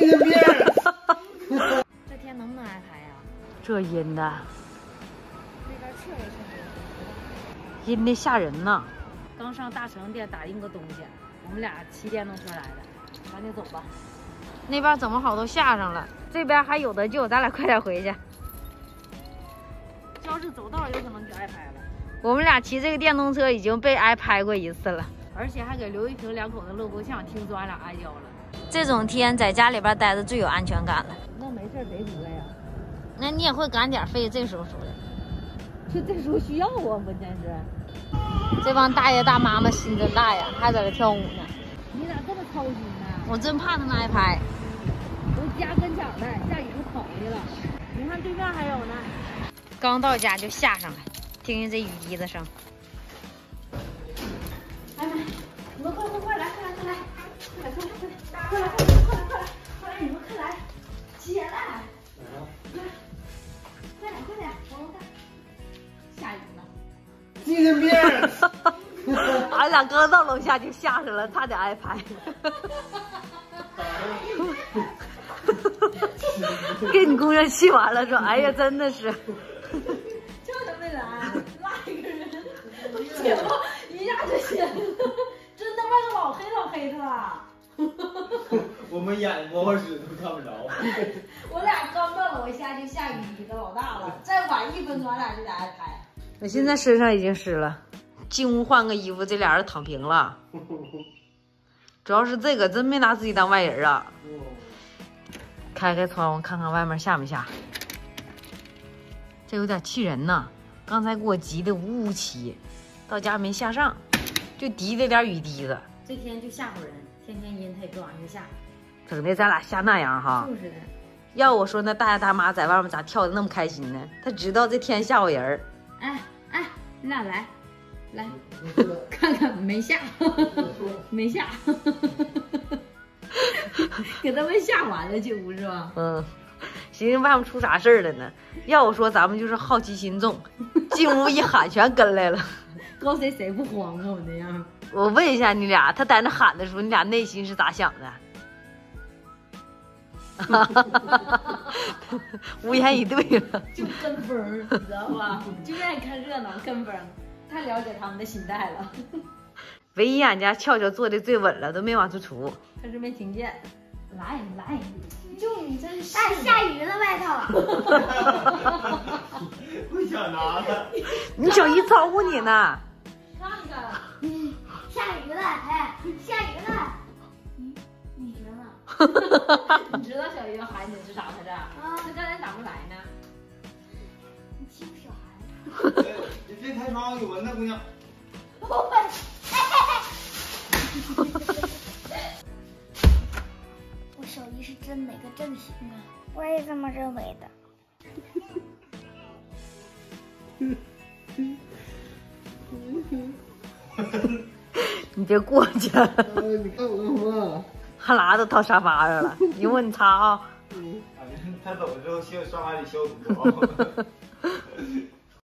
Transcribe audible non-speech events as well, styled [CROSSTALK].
[LAUGHS] 这天能不能挨拍呀？这阴的，那边确实是阴的吓人呐！刚上大成店打印个东西，我们俩骑电动车来的，赶紧走吧。那边怎么好都下上了，这边还有的救，咱俩快点回去。要是走道，有可能就挨拍了。我们俩骑这个电动车已经被挨拍过一次了，而且还给刘一平两口子录过像，听说俺俩挨交了。这种天在家里边待着最有安全感了。那没事，谁出来呀？那你也会赶点费这时候出来。就这时候需要啊，关键是。这帮大爷大妈们心真大呀，还在这跳舞呢。你咋这么操心呢？我真怕他们挨拍。都家跟前的，下雨都跑去了。你看对面还有呢。刚到家就下上来，听听这雨滴子声。起来，快，点快点，往后看，下雨了。精神病！俺俩刚到楼下就吓上了，差点挨拍。给你姑娘气完了，说：“哎呀，真的是。”就他没来，拉一个人，结果一下就显了，真他妈是老黑老黑的了。[LAUGHS] 我们眼摸摸屎都看不着。我俩刚到楼下就下雨滴子老大了，再晚一分钟俺俩就得挨拍。我现在身上已经湿了，进屋换个衣服，这俩人躺平了。主要是这个真没拿自己当外人啊。开开窗户看看外面下没下，这有点气人呐！刚才给我急的呜呜泣，到家没下上，就滴了点雨滴子。这天就吓唬人，天天阴他也不往下下，整的咱俩吓那样哈。就是的。要我说那大爷大妈在外面咋跳的那么开心呢？他知道这天吓唬人。哎哎，你俩来，来看看没下，没下。[LAUGHS] 给他们吓完了，进屋是吧？嗯，寻思外面出啥事儿了呢？要我说，咱们就是好奇心重，[LAUGHS] 进屋一喊全跟来了。告谁谁不慌啊？我那样。我问一下你俩，他在那喊的时候，你俩内心是咋想的？[LAUGHS] 无言以对了。就跟风，你知道吧？就愿意看热闹，跟风，太了解他们的心态了。唯一俺家俏俏坐的最稳了，都没往出出。他是没听见。来来，就你这是哎，下雨了外头。[LAUGHS] 不想拿了。你小姨招呼你呢。[LAUGHS] 你知道小姨要喊你是咋回事？啊，那刚才咋不来呢？你欺负小孩？[LAUGHS] 你别开窗，有蚊子，姑娘。不会。我手艺是真没个正形啊！我也这么认为的。[LAUGHS] 你别过去！你看我干什么？哈喇子套沙发上了，一会儿你擦啊。嗯，他走了之后，先刷碗里消毒。[LAUGHS] [LAUGHS]